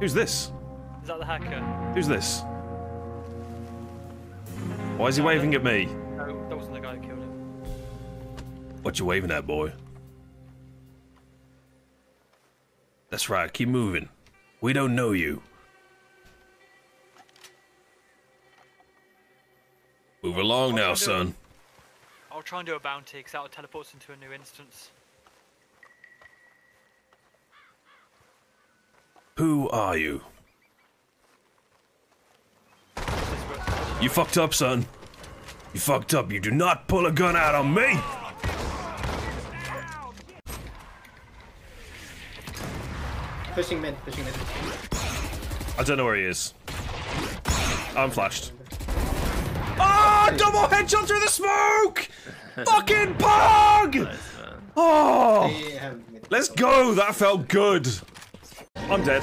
Who's this? Is that the hacker? Who's this? Why is he waving at me? No, that wasn't the guy that killed him. What you waving at, boy? That's right, keep moving. We don't know you. Move along now, son. I'll try and do a bounty because that'll teleport us into a new instance. Who are you? You fucked up, son. You fucked up. You do not pull a gun out on me! Pushing mid, pushing mid. I don't know where he is. I'm flashed. Ah! double headshot through the smoke! Fucking pog! Oh! Mid. Let's go! That felt good. I'm dead.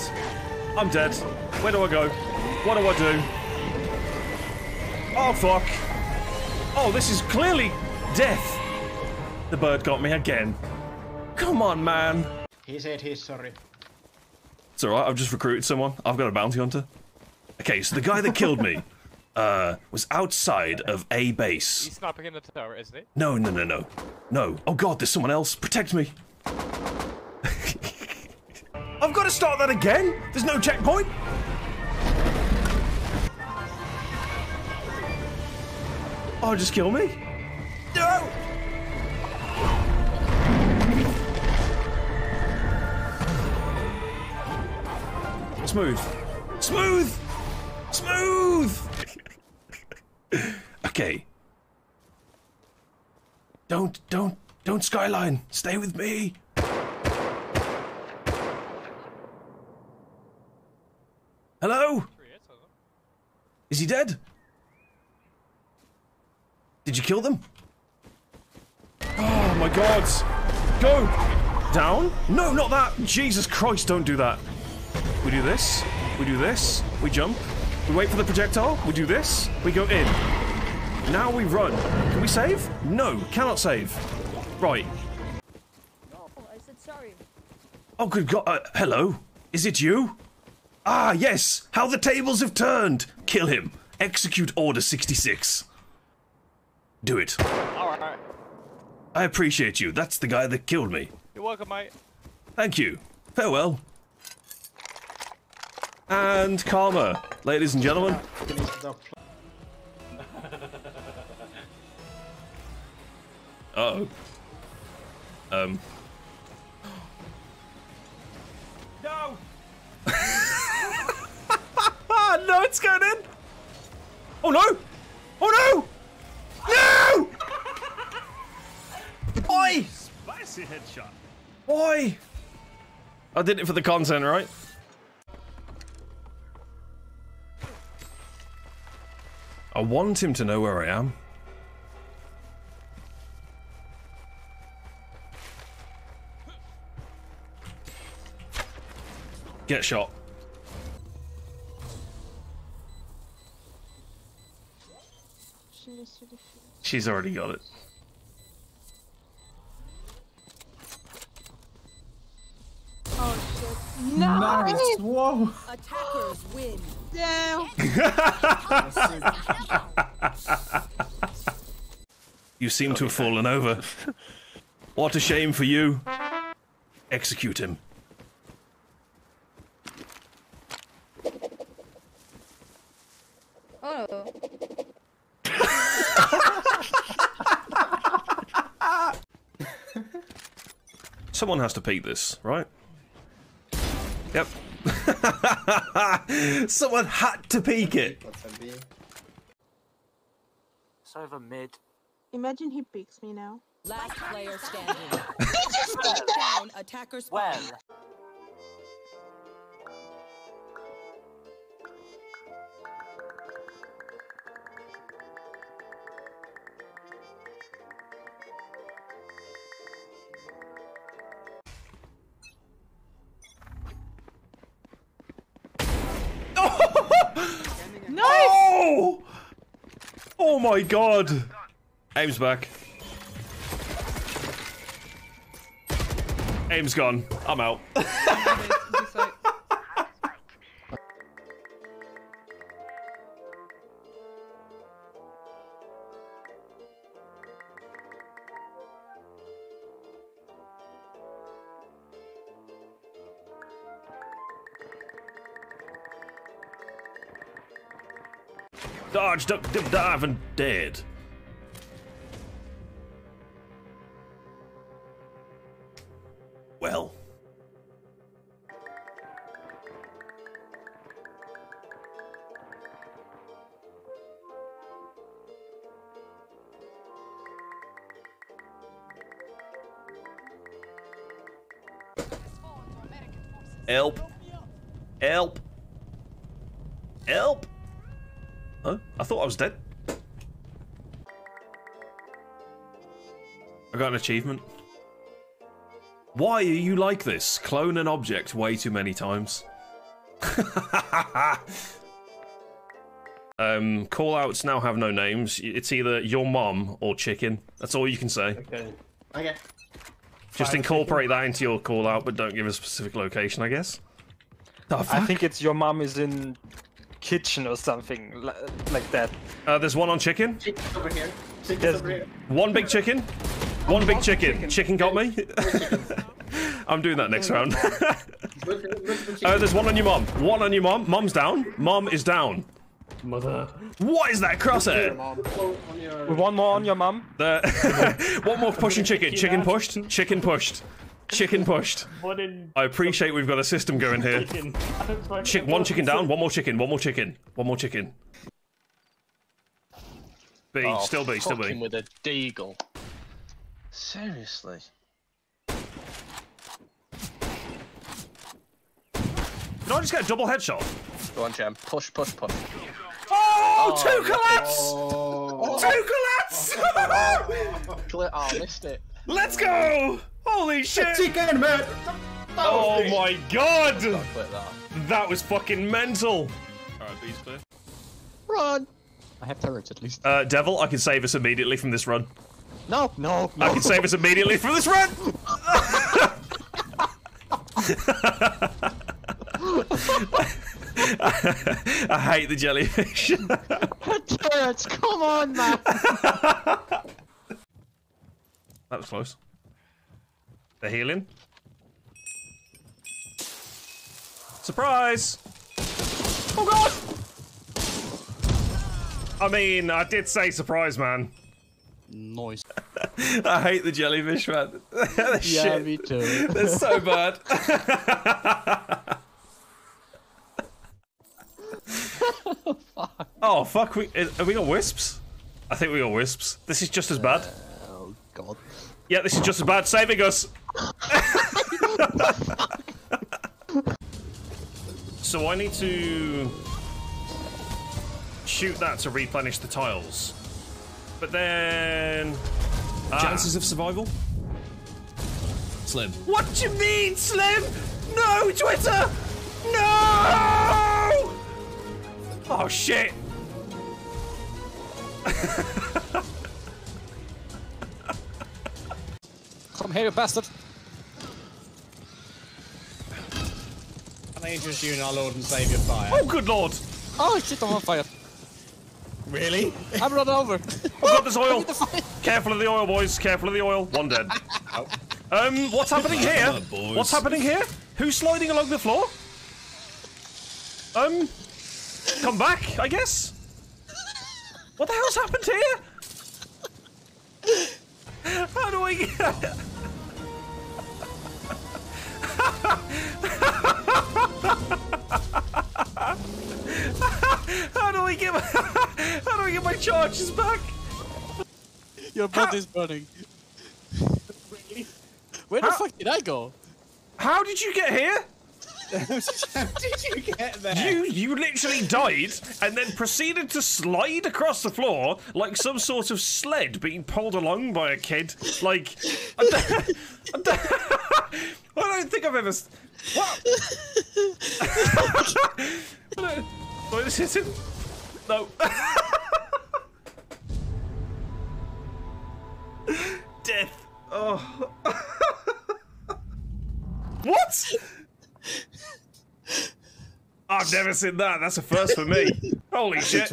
I'm dead. Where do I go? What do I do? Oh, fuck. Oh, this is clearly death. The bird got me again. Come on, man. He said he's sorry. It's alright, I've just recruited someone. I've got a bounty hunter. Okay, so the guy that killed me uh, was outside of a base. He's sniping in the tower, isn't he? No, no, no, no. No. Oh god, there's someone else. Protect me. I've got to start that again? There's no checkpoint? Oh, just kill me? No! Smooth. Smooth! Smooth! okay. Don't, don't, don't skyline. Stay with me. Hello? Is he dead? Did you kill them? Oh my god. Go! Down? No, not that! Jesus Christ, don't do that. We do this. We do this. We jump. We wait for the projectile. We do this. We go in. Now we run. Can we save? No, cannot save. Right. No, I said sorry. Oh, good God. Uh, hello? Is it you? Ah, yes. How the tables have turned. Kill him. Execute Order 66. Do it. Alright. I appreciate you. That's the guy that killed me. You're welcome, mate. Thank you. Farewell. And karma, ladies and gentlemen. Uh oh. Um. No! no, it's going in! Oh no! Oh no! No! Oi! Spicy headshot. Oi! I did it for the content, right? I want him to know where I am. Get shot. She's already got it. Oh shit. No! Nice! Whoa! Attackers win. Damn! You seem to have fallen over. What a shame for you. Execute him. Someone has to peek this, right? Yep. Someone had to peek it. What's that be? It's over mid. Imagine he picks me now. Last player standing. Down. Attacker spawn. Oh! Oh my god! Aim's back. Aim's gone. I'm out. Dodge, duck, dip, dive, and dead. An achievement. Why are you like this? Clone an object way too many times. um, call outs now have no names. It's either your mom or chicken. That's all you can say. Okay. Okay. Just incorporate that into your call out, but don't give a specific location, I guess. The I think it's your mom is in kitchen or something like that. Uh, there's one on chicken. Chicken's over here. Chicken's There's- over here. One big chicken. One big chicken. chicken. Chicken got me. I'm doing that next round. Uh, there's one on your mom. One on your mom. Mom's down. Mom is down. Mother. What is that crosshair? mom. On your- One more on your mom. The one more pushing chicken. Chicken pushed. Chicken pushed. Chicken pushed. What in I appreciate we've got a system going here. chicken? Chick, one chicken down. One more chicken. One more chicken. One more chicken. B. Oh, still B. Still fucking B. with a deagle. Seriously. Did I just get a double headshot? Go on, Gem. Push, push, push. Oh, two collapse! Oh. Two collapse! Cl- Oh, I missed it. Let's go! Holy shit! Chicken, man! Oh my god! That. That was fucking mental. Alright, B's clear. Run! I have turrets at least. Uh, Devil, I can save us immediately from this run. No, no, no. I can save us immediately from this run! I hate the jellyfish. turrets, come on, man! that was close. They're healing. Surprise! Oh god! I mean, I did say surprise, man. Noise. I hate the jellyfish, man. They're Yeah, shit. me too. They're so bad. oh fuck! oh fuck! We have we got wisps? I think we got wisps. This is just as bad. Oh, God. Yeah, this is just as bad. Saving us. so I need to shoot that to replenish the tiles, but then ah. chances of survival. Slim. What do you mean, Slim? No, Twitter! No! Oh shit! Come here, you bastard! Can I interest you in our Lord and Saviour fire? Oh, good lord! Oh shit, I'm on fire. Really? I'm running over. I've got this oil! Careful of the oil, boys. Careful of the oil. One dead. Um, what's happening here? What's happening here? Who's sliding along the floor? Um, come back, I guess. What the hell's happened here? How do I get? How do I get? My... How do I get my charges back? Your butt is burning. Where the How- fuck did I go? How did you get here? How did you get there? You you literally died and then proceeded to slide across the floor like some sort of sled being pulled along by a kid. Like I don't, I don't, think I've ever. s- What? I don't- Wait, this isn't. No. Death. Oh. what? I've never seen that. That's a first for me. Holy shit.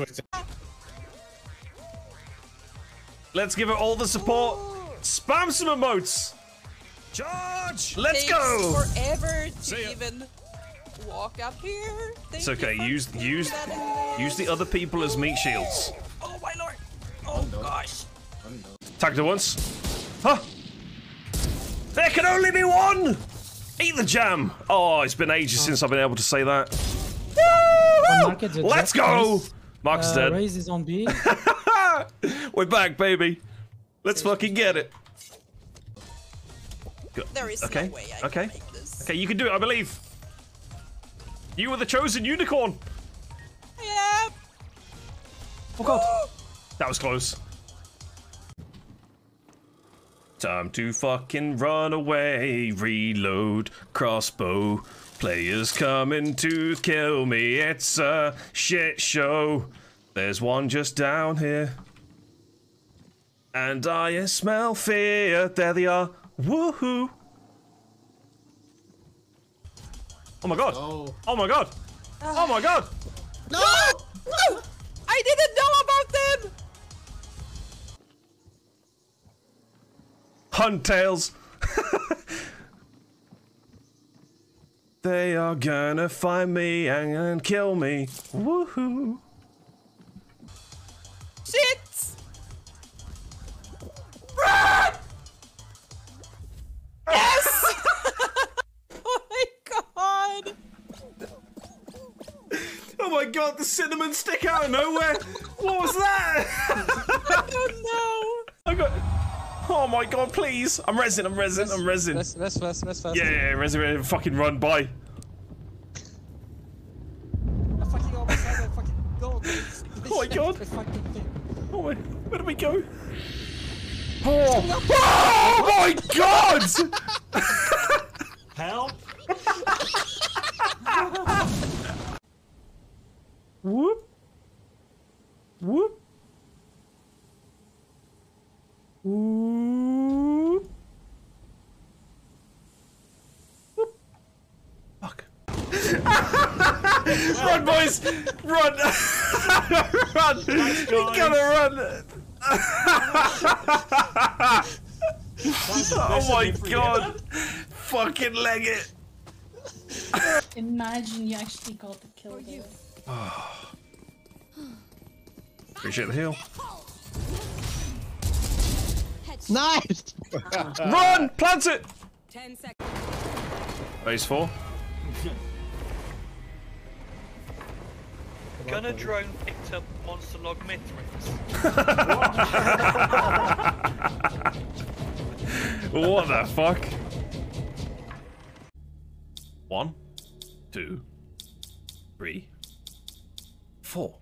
Let's give it all the support. Spam some emotes. Charge. Let's go. Forever to See ya. even. Walk up here. It's okay. Use use use the other people as meat shields. Oh my lord! Oh gosh! Tagged her once. Huh? There can only be one! Eat the jam! Oh, it's been ages since I've been able to say that. Woo! Let's go! please. Mark's Uh, dead. Raze is on B. We're back, baby. Let's fucking get it. Go- There is okay. no way I okay. can make this. Okay, you can do it, I believe. You were the chosen unicorn. Yeah. Oh god. That was close. Time to fucking run away, reload, crossbow. Players coming to kill me, it's a shit show. There's one just down here. And I smell fear. There they are. Woohoo! Oh my god! Oh. Oh my god! Oh my god! No! No! I didn't know about them. Hunt tails. they are gonna find me and, and kill me. Woohoo! Shit! My god, the cinnamon stick out of nowhere! what was that? Oh, I don't know. I got. Oh my god, please! I'm resin, I'm resin, I'm resin. Let's let's fast. Yeah, yeah, yeah, resin, resin, fucking run, bye. I fucking almost had a fucking goal. This, this Oh my God. is fucking thing. Oh my, where do we go? Oh, oh my god! Help! Whoop. Whoop. Whoop. Whoop. Fuck. run, boys! Run! run! We gotta run! oh my god! Fucking leg it! Imagine you actually got the kill there. Appreciate the heal. Nice. Run! Plant it! Ten seconds. Base four. Gunner drone picked up monster log Mithrix. What the fuck? One, two, three, four,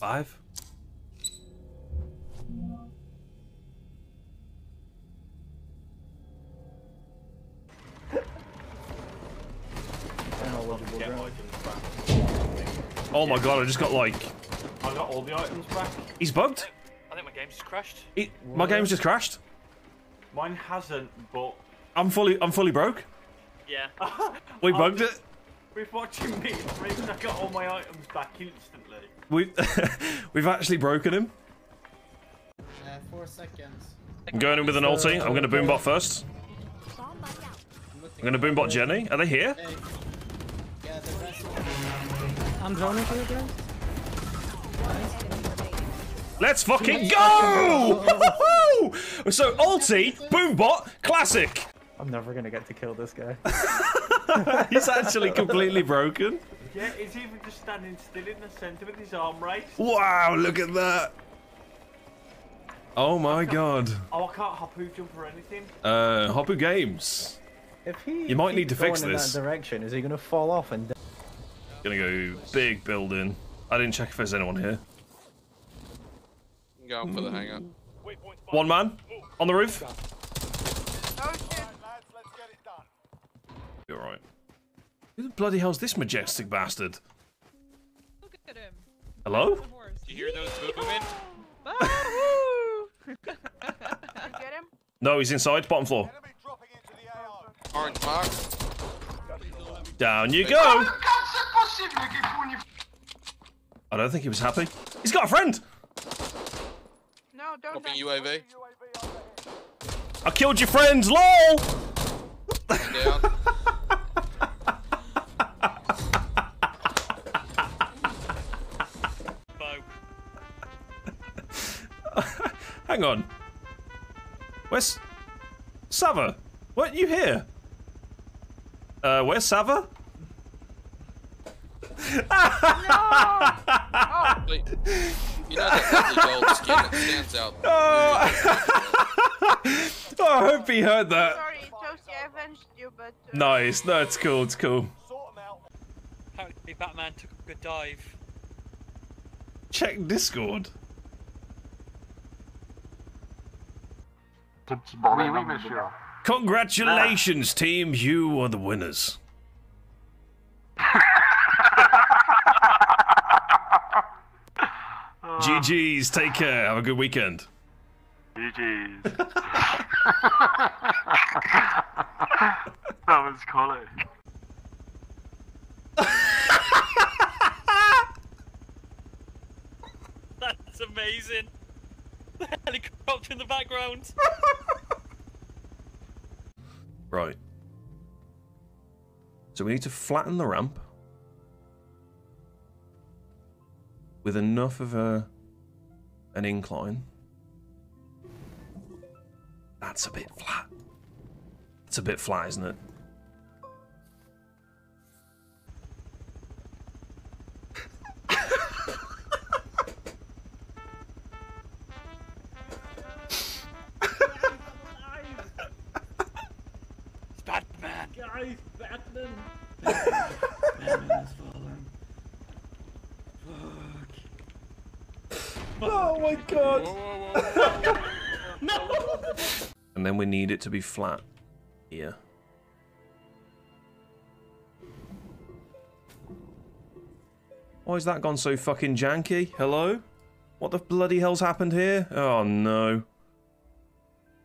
five. Oh my god, I just got like. I got all the items back. He's bugged? I think my game just crashed. He, my game's just crashed. Mine hasn't, but I'm fully I'm fully broke. Yeah. We bugged it. With watching me, the reason I got all my items back instantly. We we've actually broken him. Uh, four seconds. I'm going in with an ulti. I'm gonna boombot first. I'm gonna boombot Jenny. Are they here? Hey. Yeah, the rest I'm droning for you guys. Let's fucking go! Woohoo! so ulti, boombot, classic. I'm never gonna get to kill this guy. He's actually completely broken. Yeah, he's even just standing still in the centre with his arm raised. Wow, look at that. Oh my god. Oh, I can't hapu jump or anything. Uh, Hopoo Games. If he You might need to fix going in this. that direction, is he gonna fall off and? Gonna go big building. I didn't check if there's anyone here. Go for the hangar. One man on the roof. You're right. Who the bloody hell's this majestic bastard? Look at him. Hello? You hear those moving? Get him? No, he's inside, bottom floor. Orange mark. Down you go. I don't think he was happy. He's got a friend. No, don't. Dropping UAV. I killed your friend, lol. Hang on. Where's Sava? Weren't you here? Uh, where's Sava? no! Oh. Wait. You know that lovely gold skin that stands out. Oh. oh, I hope he heard that. Sorry, Toasty, I avenged you, but. Uh, Nice. No, it's cool. It's cool. Apparently, Batman took a good dive. Check Discord. Congratulations, team. You are the winners. GG's. Take care. Have a good weekend. GG's. that was Colin. That's amazing. In the background. Right. So we need to flatten the ramp with enough of a an incline. That's a bit flat. It's a bit flat, isn't it? It to be flat here. Why has that gone so fucking janky? Hello? What the bloody hell's happened here? Oh no.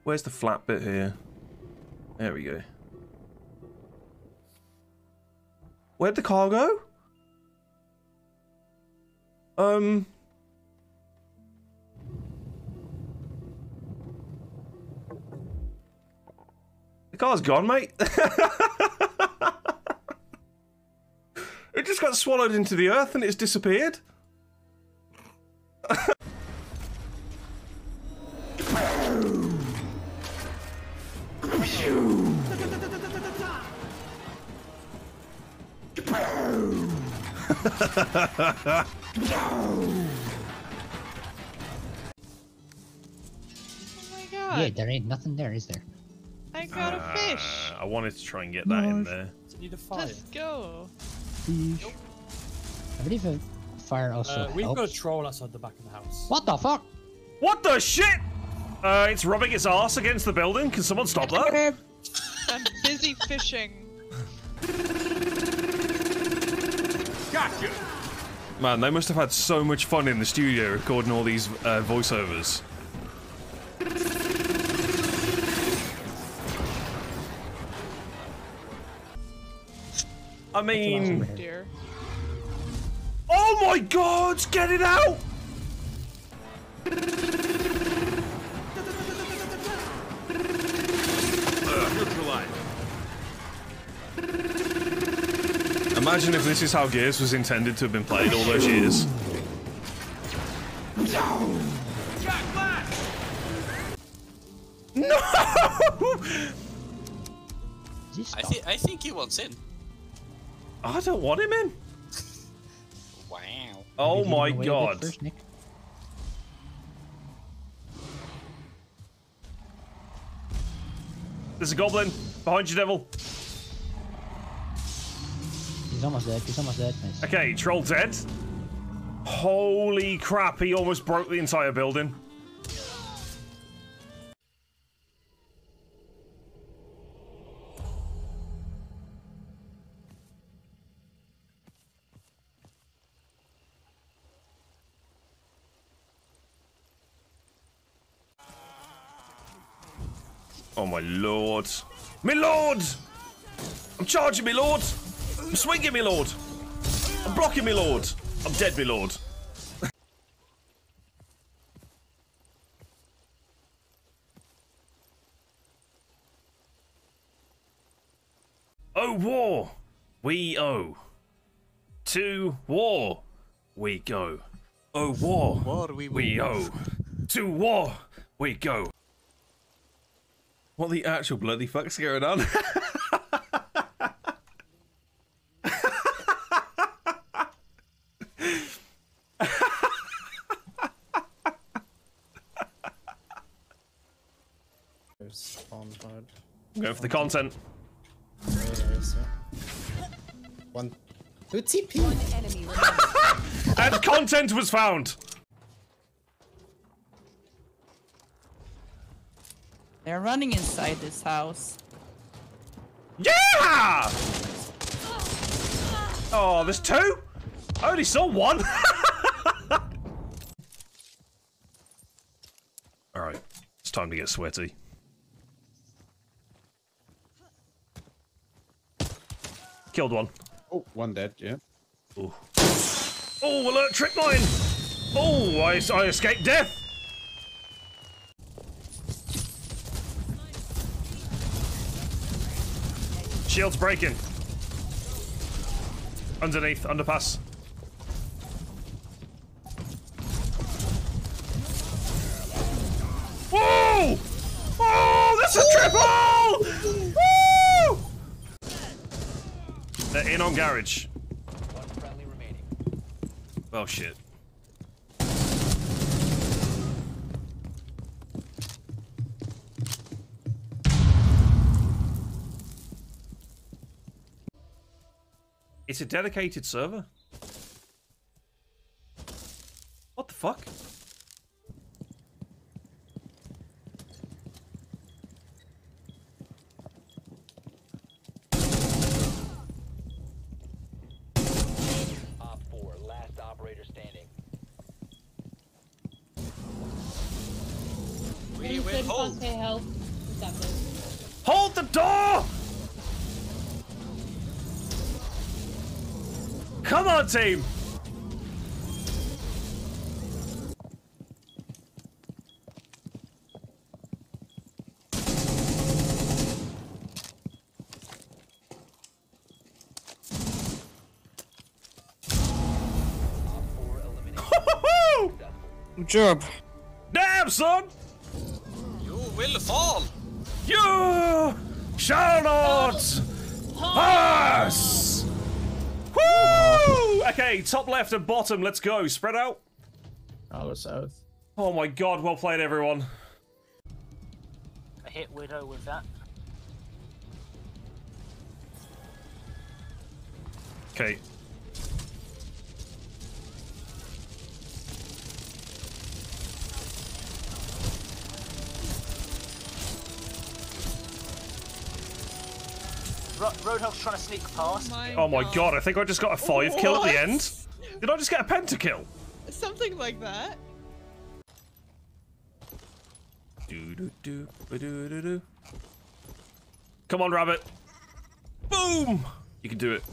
Where's the flat bit here? There we go. Where'd the car go? Um... car's gone, mate. it just got swallowed into the earth and it's disappeared. Oh my god. Yeah, there ain't nothing there, is there? I got a fish. Uh, I wanted to try and get that in there. Need a fire. Let's go. Fish. I believe a fire also Uh, we've got a troll outside the back of the house. What the fuck? What the shit? Uh, it's rubbing its ass against the building. Can someone stop that? I'm busy fishing. Man, they must have had so much fun in the studio recording all these uh, voiceovers. I mean, Dear. oh my god, get it out! Imagine if this is how Gears was intended to have been played all those years. No! I, thi- I think he wants in. I don't want him in. Wow. Oh my give him away a bit god. First, There's a goblin behind you, devil. He's almost dead. He's almost dead. Nice. Okay, troll dead. Holy crap, he almost broke the entire building. Oh my lord. My lord! I'm charging me lord! I'm swinging me lord! I'm blocking me lord! I'm dead me lord. Oh, war! We owe. To war we go. Oh, war! War we we owe. To war we go. What the actual bloody fuck's going on? Spawn. Go for the content. There it is, yeah. One. Who TP? Enemy and content was found. They're running inside this house. Yeah! Oh, there's two? I only saw one. Alright, it's time to get sweaty. Killed one. Oh, one dead, yeah. Oh, alert, trip mine! Oh, I, I escaped death! Shield's breaking. Underneath, underpass. Whoa! Oh, that's a triple! Woo! They're in on garage. Oh shit. It's a dedicated server. What the fuck? Op 4, last operator standing. We will hold. help. Hold the door! Come on, team! Good job. Damn, son! You will fall. You shall not pass! Woo! Okay, top left and bottom, let's go. Spread out. Oh, I'll go south. Oh my god, well played, everyone. I hit Widow with that. Okay. Roadhog's trying to sneak past. Oh my god, I think I just got a five kill at the end. Did I just get a pentakill? Something like that. Do do do do do do. Come on, rabbit. Boom! You can do it.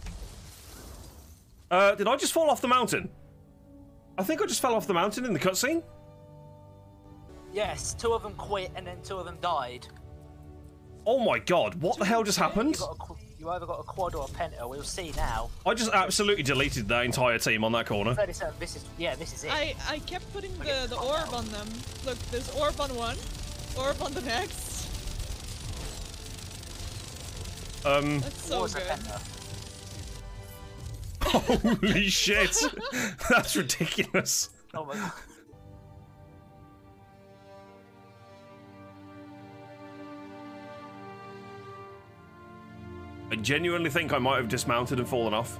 Uh, did I just fall off the mountain? I think I just fell off the mountain in the cutscene. Yes, two of them quit and then two of them died. Oh my god, what the hell just happened? You, got a qu- you either got a quad or a penta. We'll see now. I just absolutely deleted the entire team on that corner. 37. This is yeah. This is it. I I kept putting the the orb on them. Look, there's orb on one, orb on the next. Um, That's so good. holy shit. That's ridiculous. Oh my god. I genuinely think I might have dismounted and fallen off.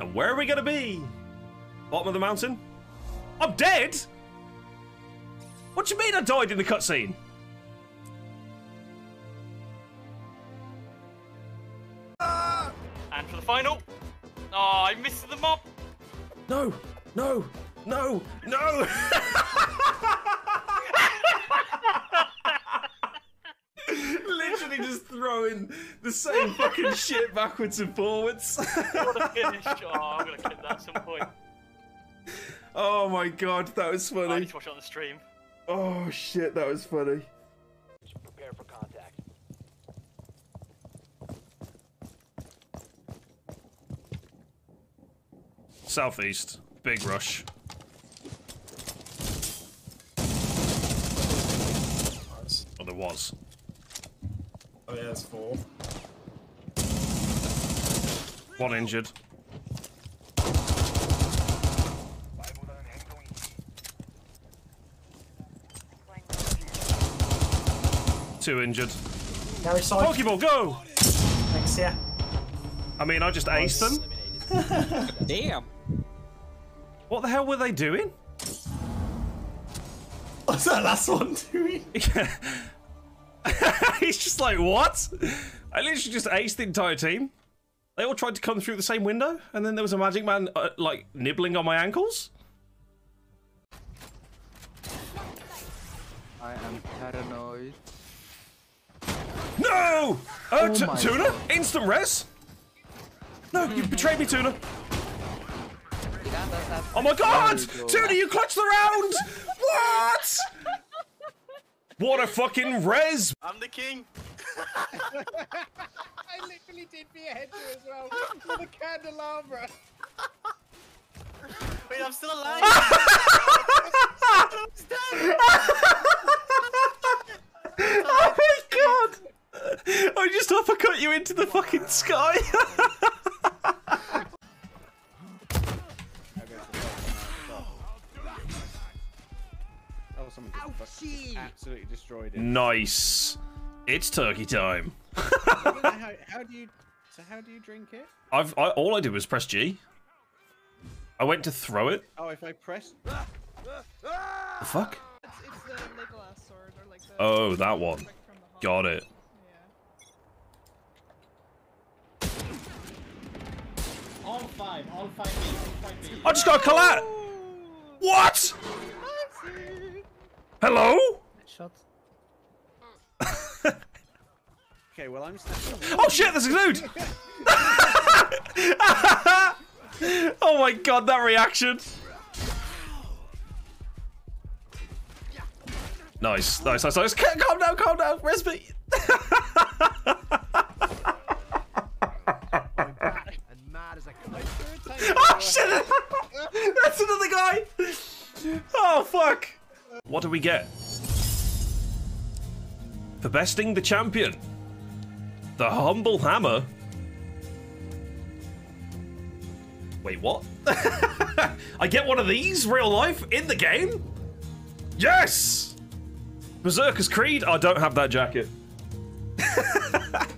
And where are we gonna be? Bottom of the mountain? I'm dead? What do you mean I died in the cutscene? And for the final. Oh, I missed the mob. No, no, no, no! literally just throwing the same fucking shit backwards and forwards. finish. Oh, I'm going to that at some point. Oh my god, that was funny. I watch it on the stream. Oh shit, that was funny. Prepare for contact. Southeast. Big rush. There was. Oh yeah, there's four. One injured. Two injured. Gary side. Pokeball, go! Thanks, yeah. I mean, I just aced them. Damn. What the hell were they doing? What's that last one doing? He's just like, what? I literally just aced the entire team. They all tried to come through the same window, and then there was a magic man, uh, like, nibbling on my ankles? I am paranoid. No! Uh, Oh Tuna? God. Instant res? No, you betrayed me, Tuna. Oh my god! Tuna, you clutched the round! What? What a fucking res! I'm the king. I literally did be ahead to as well with a candelabra. Wait, I'm still alive. Oh my god! I just uppercut you into the fucking sky! Oh, someone just fucking absolutely destroyed it. nice. It's turkey time. I don't know how, how do you? So how do you drink it? I've I, all I did was press G. I went to throw it. Oh, if I press. The fuck? It's, it's the sword, like the. Oh, that one. Got it. All five, all five B, all five B. I just got a collat. What? Hello? Shot. okay, well I'm. Still... Oh shit! There's a dude. oh my god, that reaction. Nice, nice, nice, nice. Calm down, calm down. Res me. Oh shit! That's another guy. Oh fuck! What do we get? For besting the champion, the humble hammer. Wait, what? I get one of these real life in the game? Yes! Berserker's Creed. I don't have that jacket. That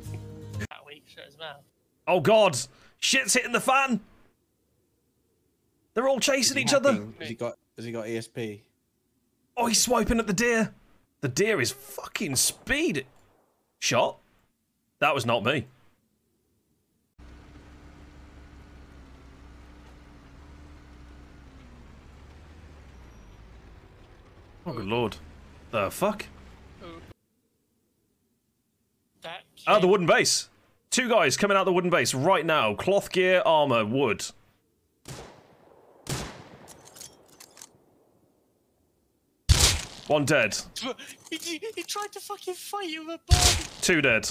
weak shit as well. Oh god, shit's hitting the fan. They're all chasing each other. Has he got? Has he got ESP? Oh, he's swiping at the deer. The deer is fucking speed. Shot. That was not me. Oh, good lord. The fuck? Out the wooden base. Two guys coming out the wooden base right now. Cloth gear, armor, wood. One dead. he, he tried to fucking fight you with a bomb. Two dead.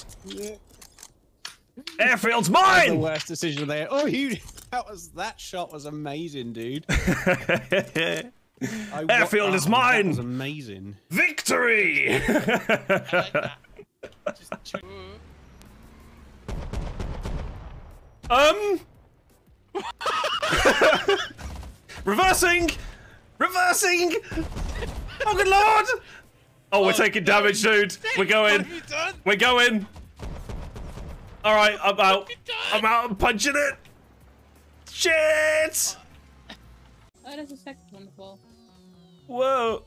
Airfield's That was mine! The worst decision there. Oh, you. That was that shot was amazing, dude. I Airfield is oh, mine! That was amazing. Victory! um. Reversing! Reversing! Oh, good lord! Oh, we're taking damage, dude. We're going. We're going. All right, I'm out. I'm out. I'm punching it. Shit! Oh, there's a second one before. Whoa.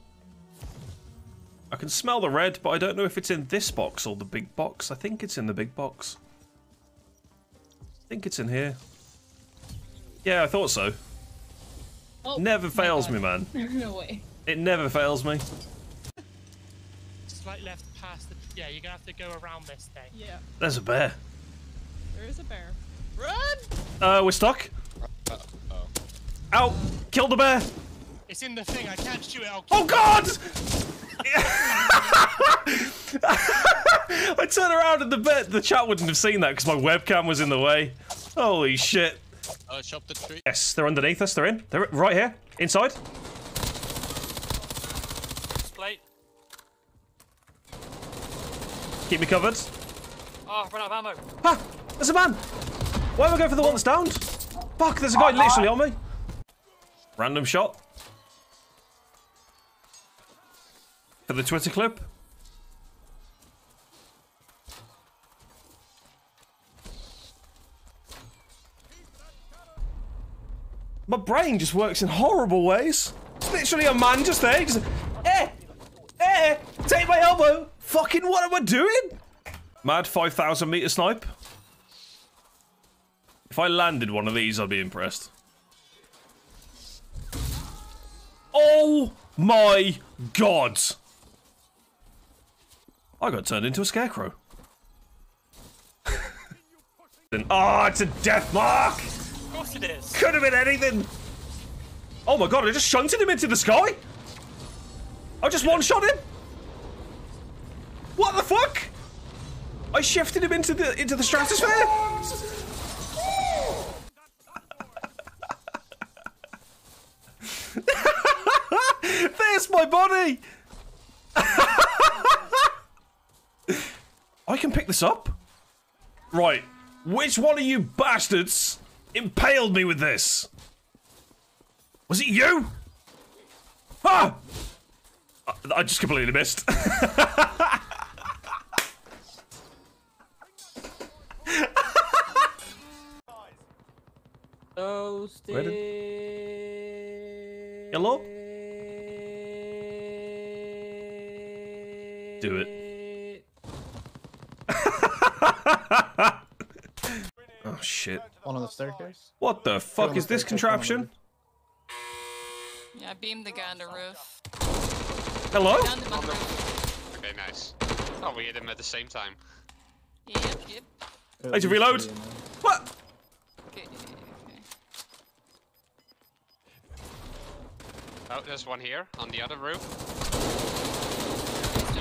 I can smell the red, but I don't know if it's in this box or the big box. I think it's in the big box. I think it's in here. Yeah, I thought so. Oh, never fails God. me, man. no way. It never fails me. Slight left past the. Yeah, you're gonna have to go around this thing. Yeah. There's a bear. There is a bear. Run! Uh, we're stuck. Out! Kill the bear! It's in the thing. I can't shoot it. I'll Oh God! I turned around and the bit the chat wouldn't have seen that because my webcam was in the way. Holy shit! Oh, I chopped the tree. Yes, they're underneath us. They're in. They're right here. Inside. Keep me covered. Oh, I've run out of ammo. Ah! There's a man! Why am I going for the one that's downed? Fuck, there's a guy literally on me. Random shot. For the Twitter clip. My brain just works in horrible ways. It's literally a man just there. Just, eh, eh, take my elbow. Fucking what am I doing? Mad 5,000 meter snipe. If I landed one of these, I'd be impressed. Oh my god! I got turned into a scarecrow. oh, it's a death mark! Of course it is. Could have been anything. Oh my god, I just shunted him into the sky. I just one shot him. What the fuck? I shifted him into the into the stratosphere. There's my body. I can pick this up. Right. Which one of you bastards impaled me with this? Was it you? Ah! I, I just completely missed. Toasted. Hello? Do it. oh shit. One on the staircase. What the fuck is this contraption? Yeah, beam the guy on the roof. Hello? The. Okay, nice. Oh, we hit him at the same time. Yep, yep. I need to reload. What? Oh, there's one here on the other roof.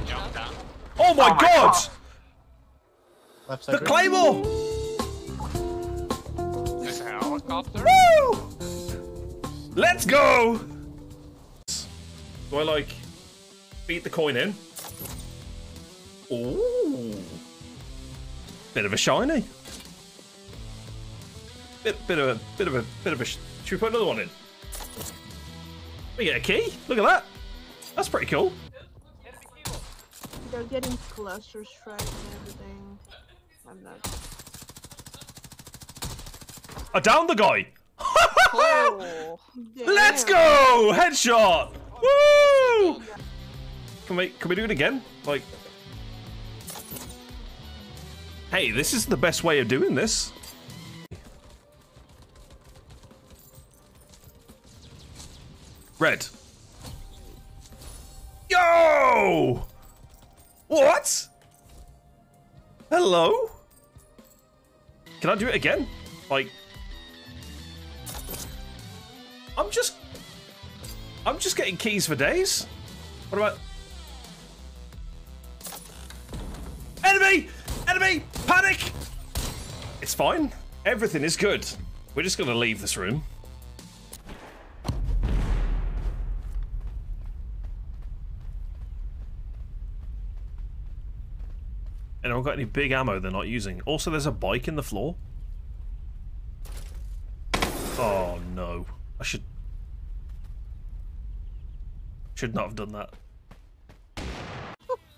Jump down. Oh my, Oh my god! God. Left The side. roof. claymore! There's a helicopter. Woo! Let's go! Do I like beat the coin in? Ooh. Bit of a shiny. Bit, bit of a, bit of a, bit of a. sh- Should we put another one in? We get a key. Look at that. That's pretty cool. They're getting cluster strike and everything. I'm not. I downed the guy. Oh, Let's go! Headshot! Woo! Can we can we do it again? Like, hey, this is the best way of doing this. Red. Yo! What? Hello? Can I do it again? Like, I'm just, I'm just getting keys for days. What about? Enemy! Enemy! Panic! It's fine. Everything is good. We're just gonna leave this room. Anyone got any big ammo they're not using? Also, there's a bike in the floor. Oh no. I should... Should not have done that.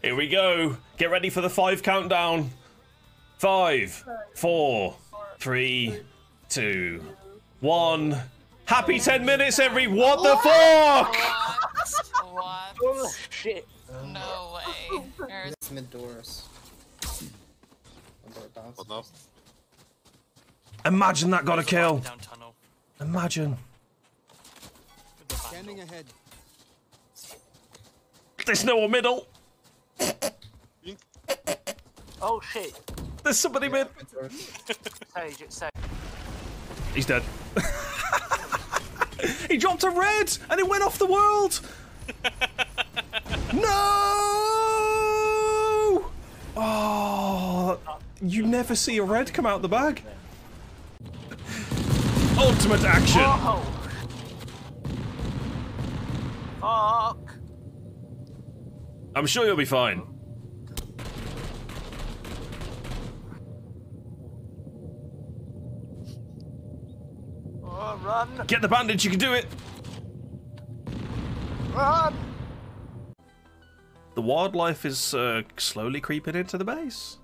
Here we go. Get ready for the five countdown. Five, four, three, two, one. Happy 10 minutes, every. What the fuck? What? Oh shit! No way. There's It's mid doors. No. Imagine that got a kill. Imagine. Scanning ahead. There's no one middle. Oh shit. There's somebody mid. Sage, it's Sage. He's dead. he dropped a red and it went off the world. no! Oh, you never see a red come out the bag. Ultimate action. Whoa! Fuck! I'm sure you'll be fine. Oh, run! Get the bandage, you can do it. Run! The wildlife is uh, slowly creeping into the base.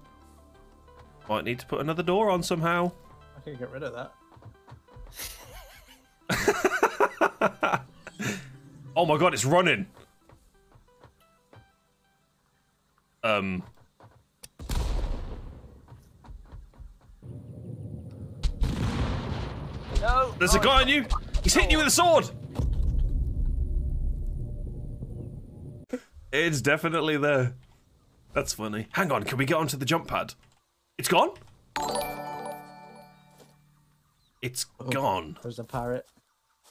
Might need to put another door on somehow. I can get rid of that. Oh my god, it's running. Um. No! There's a guy on you. He's hitting you with a sword. It's definitely there. That's funny. Hang on, can we get onto the jump pad? It's gone? It's gone. There's a parrot.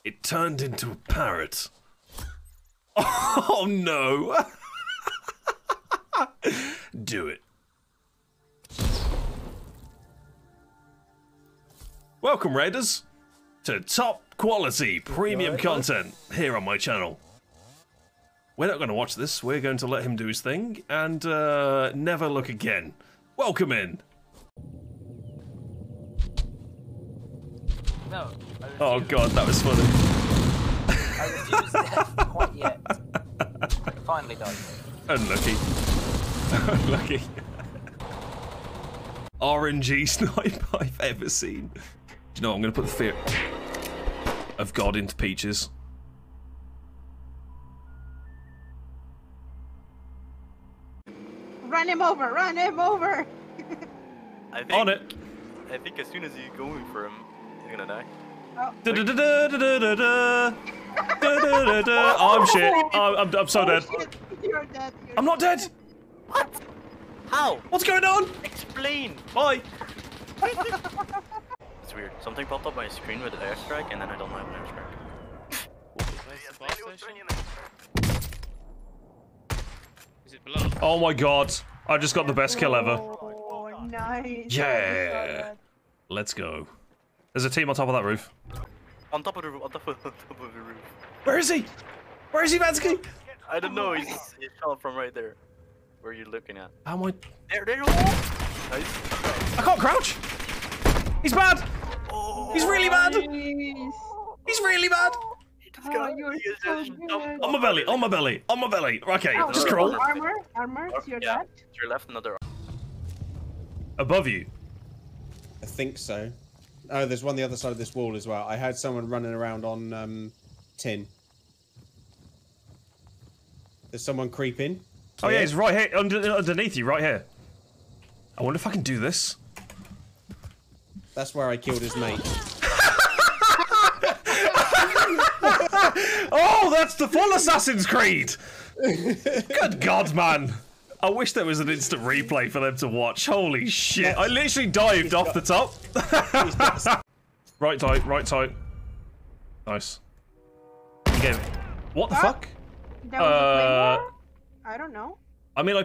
It turned into a parrot. Oh no! Do it. Welcome, Raiders, to top quality premium content here on my channel. We're not going to watch this, we're going to let him do his thing and uh, never look again. Welcome in. No. Oh god, that was funny. I refuse death quite yet. Finally died. Unlucky. Unlucky. RNG snipe I've ever seen. Do you know what? I'm going to put the fear of God into Peaches. Run him over! Run him over! I think, On it. I think as soon as you go in for him, he's gonna die. Oh, I'm shit. Oh, I'm, I'm so dead. You're dead. I'm not dead. What? How? What's going on? Explain! Bye. It's weird. Something popped up my screen with an airstrike, and then I don't have an airstrike. Where's the? Is it below? Oh my god. I just got the best kill ever. Oh, nice. Yeah. Let's go. There's a team on top of that roof. On top of the roof, on top of, on top of the roof. Where is he? Where is he, Vansky? I don't know, he's, he shot from right there. Where are you looking at? How am I? There, there you go! Nice. I can't crouch. He's bad. Oh, he's really bad. He's really bad. Oh, you're so good. On my belly. On my belly. On my belly. Okay, Oh, just crawl. Armor, armor, to your yeah, left. to your left, another. Above you. I think so. Oh, there's one the other side of this wall as well. I had someone running around on um, tin. There's someone creeping. Oh yeah, he's right here, under, underneath you, right here. I wonder if I can do this. That's where I killed his mate. oh, that's the full Assassin's Creed! Good God, man. I wish there was an instant replay for them to watch. Holy shit. I literally dived off the top. right tight, right tight. Nice. Again. What the Ah, fuck? That was Uh, a? I don't know. I mean, I.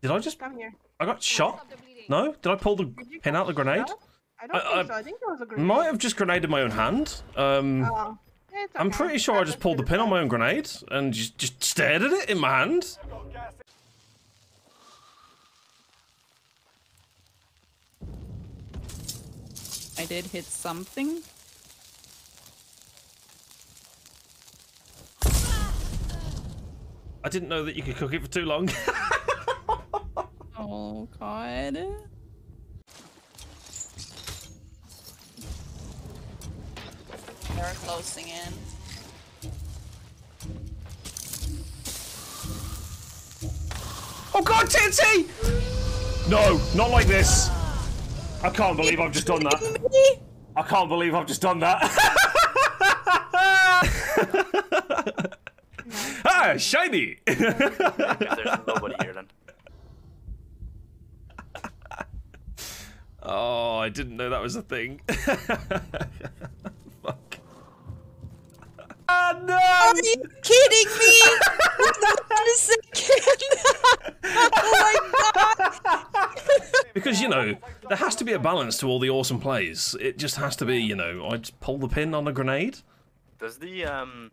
Did I just. Come here. I got shot? No? Did I pull the pin out the grenade? I don't I- think I so. I think it was a grenade. Might have just grenaded my own hand. Um. Oh, it's I'm pretty sure I just pulled the pin on my own grenade and just, just stared at it in my hand. I did hit something. I didn't know that you could cook it for too long. Oh god. They're closing in. oh god, TNT! No, not like this. I can't believe I've just done that. I can't believe I've just done that. ah, shiny! There's nobody here then. oh, I didn't know that was a thing. Fuck. Ah, no! Are you kidding me? Hold a second. oh my god. Because, you know, There has to be a balance to all the awesome plays. It just has to be, you know, I just pull the pin on a grenade. Does the um?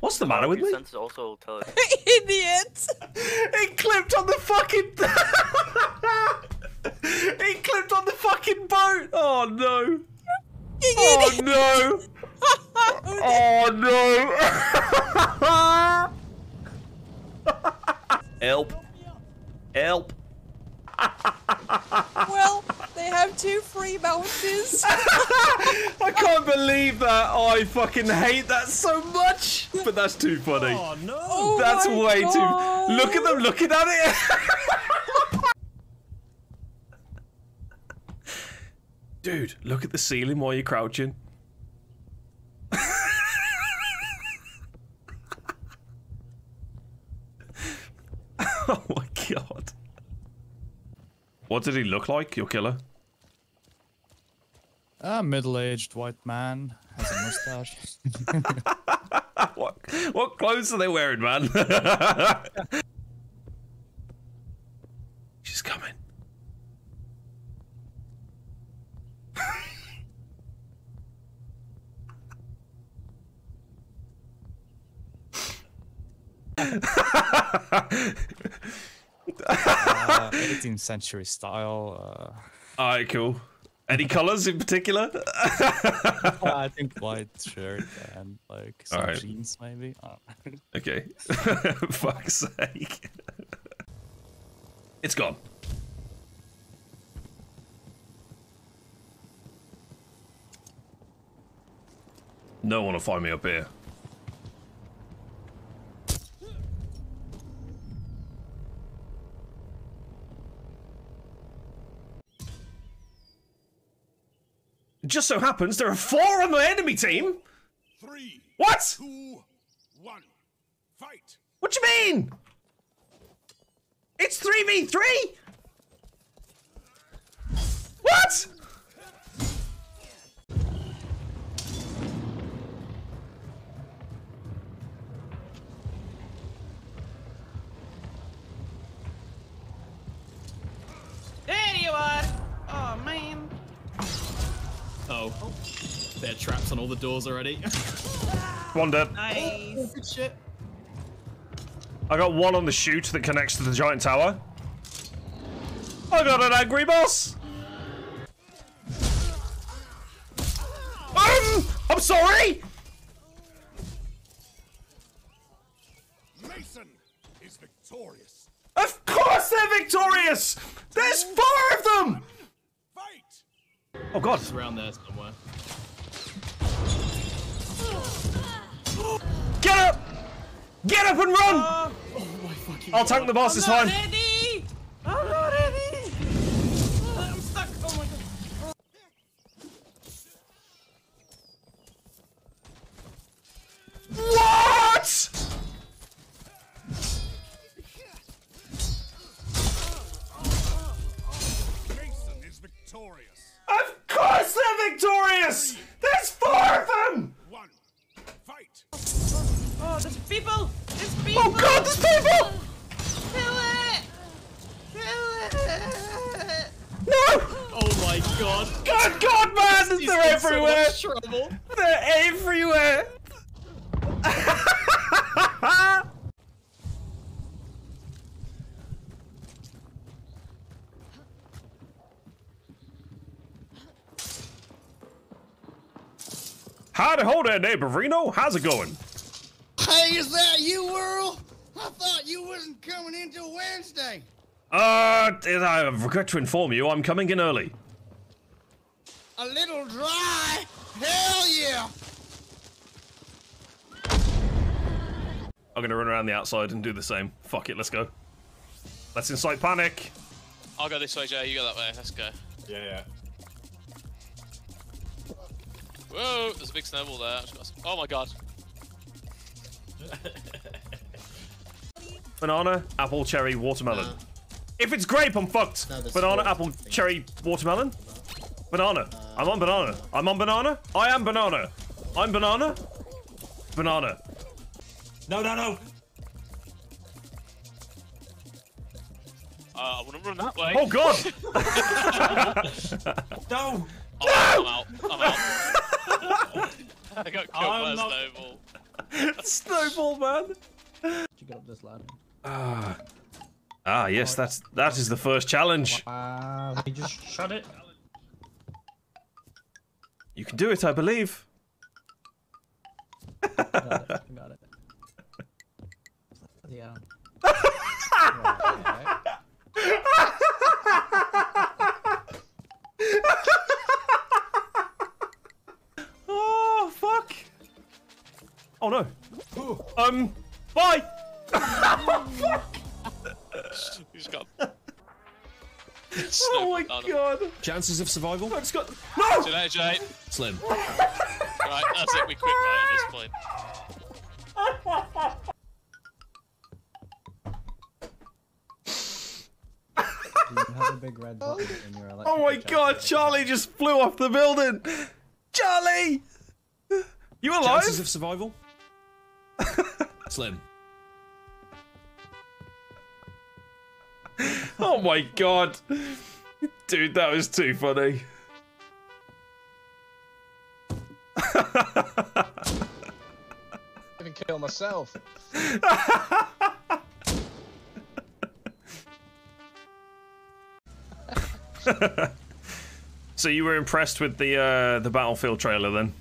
What's the matter with me? Sense also tell us. Idiot! It clipped on the fucking. it clipped on the fucking boat. Oh no. Oh no. Oh no. Help. Help. Well, they have two free bounces. I can't believe that. Oh, I fucking hate that so much. But that's too funny. Oh no! Oh that's my way God. too. Look at them looking at it. Dude, look at the ceiling while you're crouching. oh my god. What did he look like, your killer? A middle-aged white man has a mustache. what, what clothes are they wearing, man? She's coming. uh, 18th century style. Alright, cool. Any colours in particular? Uh, I think white shirt and like some Alright. jeans maybe. Okay. Fuck's sake. It's gone. No one will find me up here. Just so happens there are four on the enemy team. Three. What? Two. One. Fight. What do you mean? It's 3v3? What? Oh. There are traps on all the doors already. One dead. Nice. good shit. I got one on the chute that connects to the giant tower. I got an angry boss. Um, I'm sorry. Oh god. It's around there somewhere. Get up! Get up and run! I'll tank the boss this I'm time. Howdy ho there, neighbor Reno. How's it going? Hey, is that you, Earl? I thought you wasn't coming in till Wednesday. Uh, I regret to inform you, I'm coming in early. A little dry? Hell yeah! I'm gonna run around the outside and do the same. Fuck it, let's go. Let's incite panic. I'll go this way, Jay. You go that way. Let's go. Yeah, yeah. Whoa! There's a big snowball there. I just got some- Oh my god. Banana, apple, cherry, watermelon. If it's grape, I'm fucked. banana, apple, cherry, watermelon. Banana. I'm on banana. I'm on banana. I am banana. I'm banana. Banana. No, no, no. Uh, I wouldn't run that way. Oh god! no! Oh, I'm out. I'm out. I got killed by a not- snowball. Snowball man. Did You get up this ladder. Ah. Ah, yes, that's that is the first challenge. Uh, we just Shut it. You can do it, I believe. got it. Got it. Yeah. Oh Oh no. Um. Bye. He's got. Oh my god. Chances of survival? I just got no. See you Jay. Slim. Right, that's it. We quit right at this point. You have a big red button in your electric. Oh my god, Charlie just flew off the building. Charlie, you alive? Chances of survival? Slim. Oh my god, dude, that was too funny. I even kill myself. so you were impressed with the uh, the Battlefield trailer then?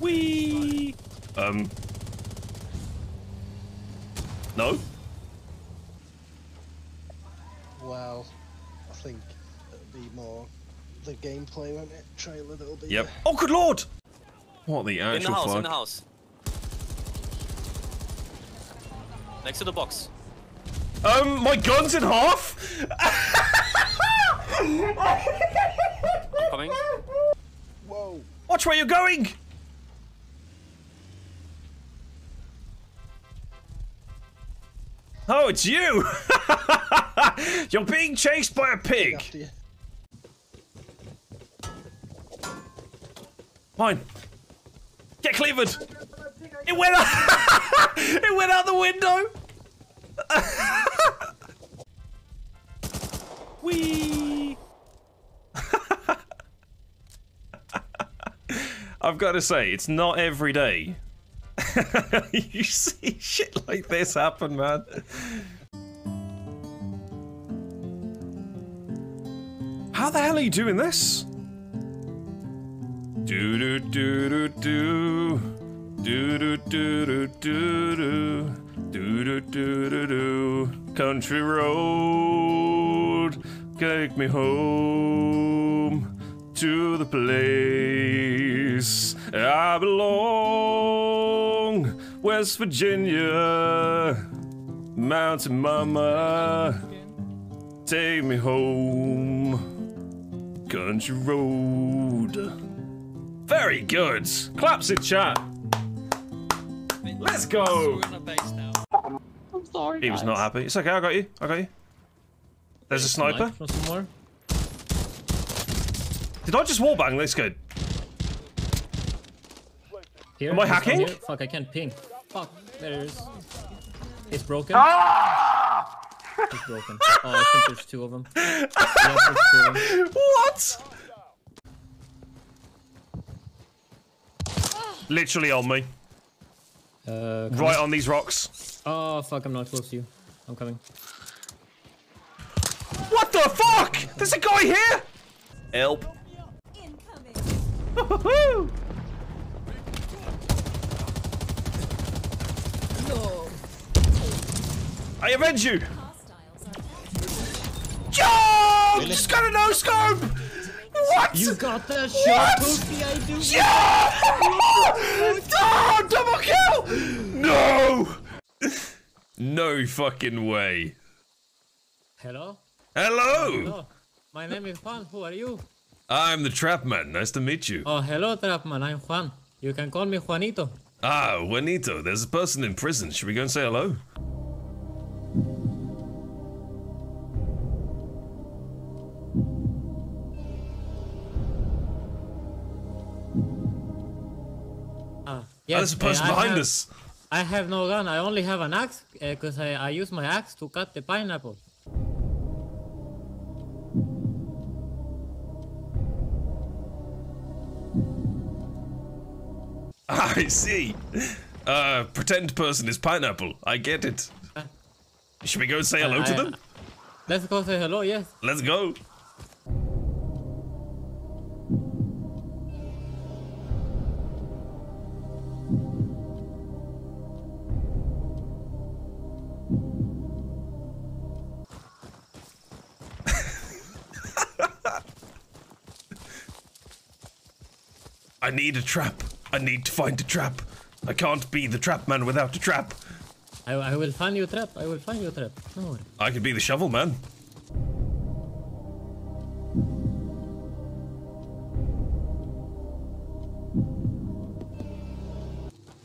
Wee. Um. No. Well, I think it'll be more the gameplay, it? Trailer that'll be. Yep. Oh, good lord! What the In actual the house, fuck? in the house. Next to the box. Um, my gun's in half. I'm coming. Whoa. Watch where you're going. Oh, it's you! you're being chased by a pig. Fine. Get cleavered. It went out. it went out the window. Wee. I've got to say, it's not every day you see shit like this happen, man. How the hell are you doing this? Do do do do do. Do do do do do do. Do do do do do. Country road, take me home to the place I belong. West Virginia, Mountain Mama, take me home. Country road very good. Claps in chat. Let's go. We're in a base now. I'm sorry. He was not happy. It's okay. I got you. I got you. There's a sniper. From somewhere. Did I just wallbang? That's good. Here, Am I hacking? Fuck, I can't ping. Fuck, there it is. It's broken. Ah! It's broken. Oh, I think there's two of them. Yeah, there's two of them. What? Literally on me. Uh, Right on these rocks. Oh, fuck, I'm not close to you. I'm coming. What the fuck? There's a guy here. Help. No. I avenge you. Yo! Just got a no scope. What? You got that What? shot, Pookie, I do. Yeah! Oh, double kill! No! No fucking way. Hello? Hello! Hello. My name is Juan. Who are you? I'm the trap man. Nice to meet you. Oh, hello, Trapman. I'm Juan. You can call me Juanito. Ah, Juanito, there's a person in prison. Should we go and say hello? Oh, there's a person uh, behind have- us. I have no gun. I only have an axe because I, I use my axe to cut the pineapple. I see. Uh, pretend person is pineapple. I get it. Should we go say hello I- to them? Let's go say hello. Yes. Let's go. Need a trap. I need to find a trap. I can't be the trap man without a trap. I, I will find you a trap. I will find you a trap. No worry. I could be the shovel man.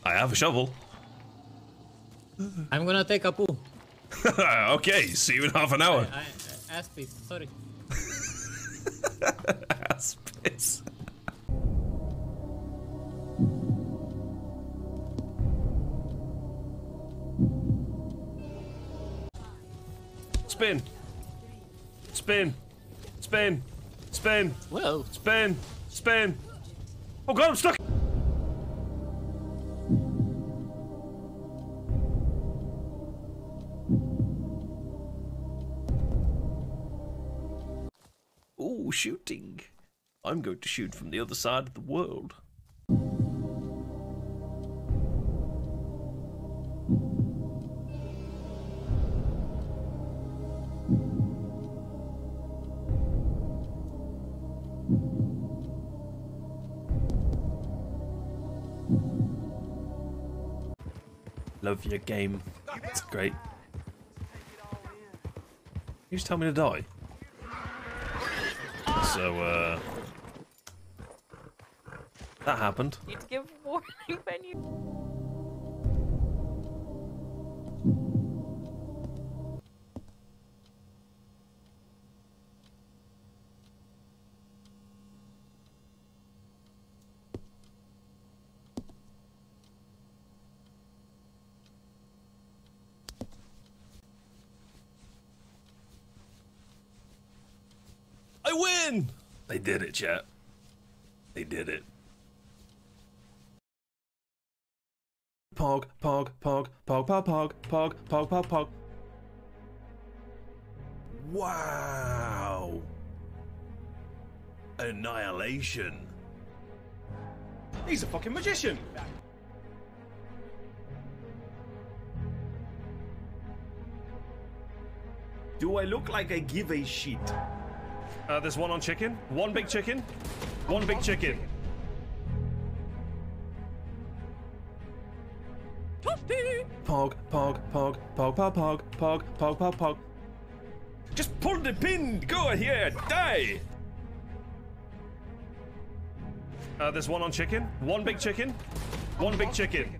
I have a shovel. I'm gonna take a poo. okay, see you in half an hour. I, I, ass. Sorry. Ass piss. Spin. Whoa. Spin. Spin. Oh god, I'm stuck. Oh, shooting. I'm going to shoot from the other side of the world. Love your game. It's great. You just tell me to die. So, uh. That happened. To give warning when you. I win! They did it, chat. They did it. Pog, pog, pog, pog, pog, pog, pog, pog, pog, pog. Wow! Annihilation. He's a fucking magician. Do I look like I give a shit? Uh, there's one on chicken. One big chicken. One big chicken. Pog, pog, pog, pog, pog, pog, pog, pog, pog, pog. Just pull the pin. Go here. Die. Uh, there's one on chicken. One big chicken. One big chicken.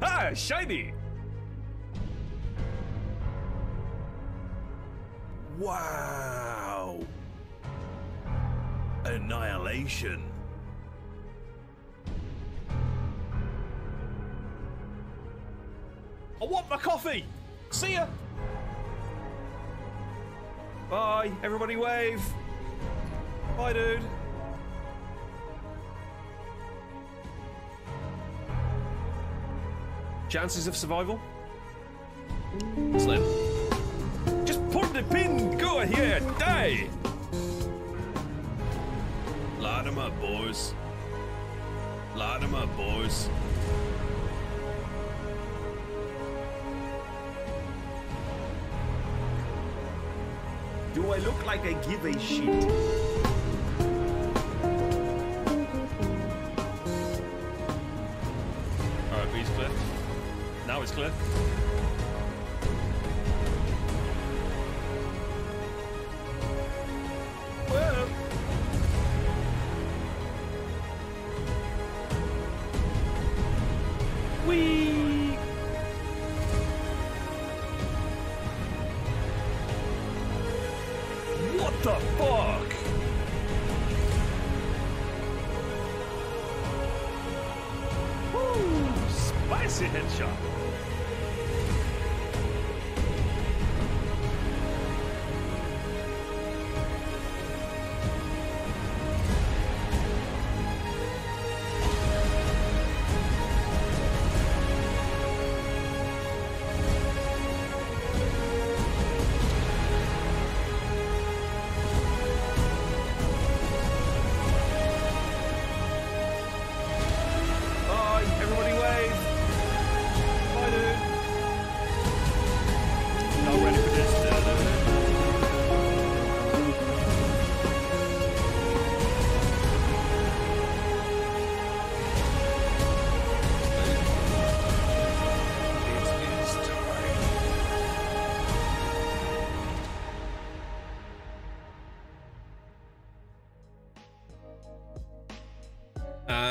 Ah, shiny. Wow. Annihilation. I want my coffee. See ya. Bye. Everybody wave. Bye, dude. Chances of survival? Slim. Just put the pin. Go here. Die. Them up, boys. Them up, boys. Do I look like I give a shit? cliff.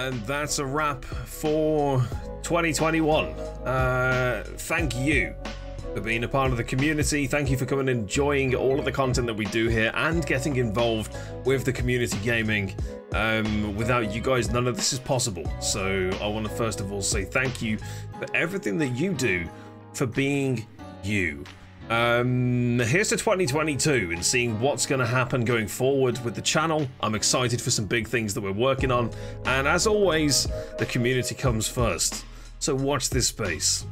And that's a wrap for 2021. Uh, thank you for being a part of the community. Thank you for coming and enjoying all of the content that we do here and getting involved with the community gaming. Um, without you guys, none of this is possible. So I want to first of all say thank you for everything that you do for being you. Um, here's to 2022 and seeing what's going to happen going forward with the channel. I'm excited for some big things that we're working on. And as always, the community comes first. So watch this space.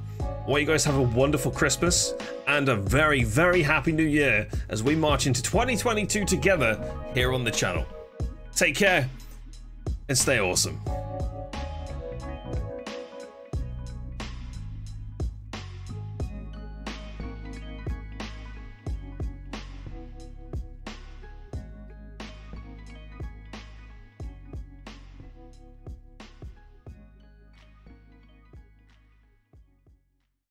Well, you guys have a wonderful Christmas and a very, very happy new year as we march into 2022 together here on the channel. Take care and stay awesome.